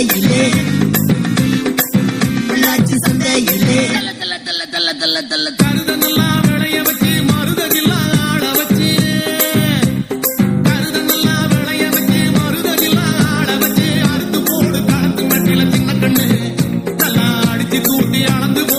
சந்தையிலே உள்ளாட்சி சந்தையிலே தள்ள தள்ள தள்ள தள்ள தள்ள கருதமெல்லாம் விளைய வச்சு மருதெல்லாம் ஆள வச்சு கருதமெல்லாம் விளைய வச்சு மருதெல்லாம் ஆள வச்சு அறுத்து போடு கலந்து மட்டில அளந்து போ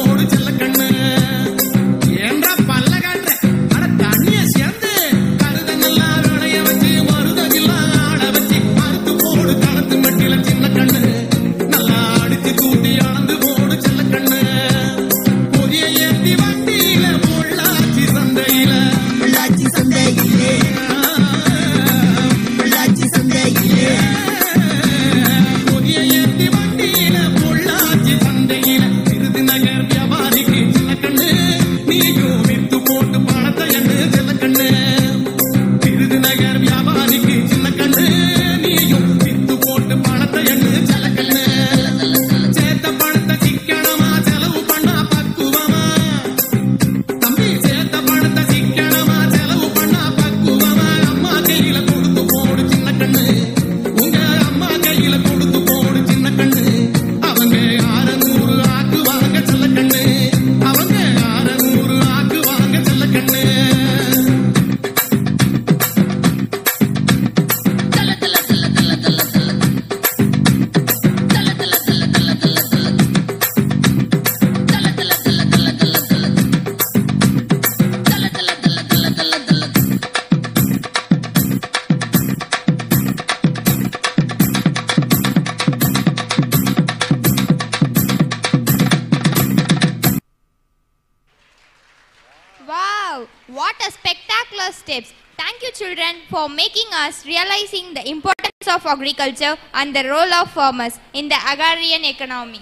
spectacular steps. Thank you children for making us realizing the importance of agriculture and the role of farmers in the agrarian economy.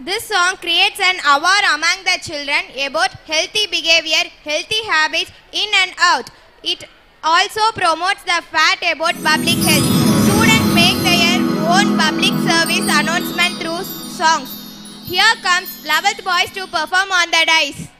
This song creates an aware among the children about healthy behavior, healthy habits in and out. It also promotes the fact about public health. Students make their own public service announcement through songs. Here comes 11th boys to perform on the dice.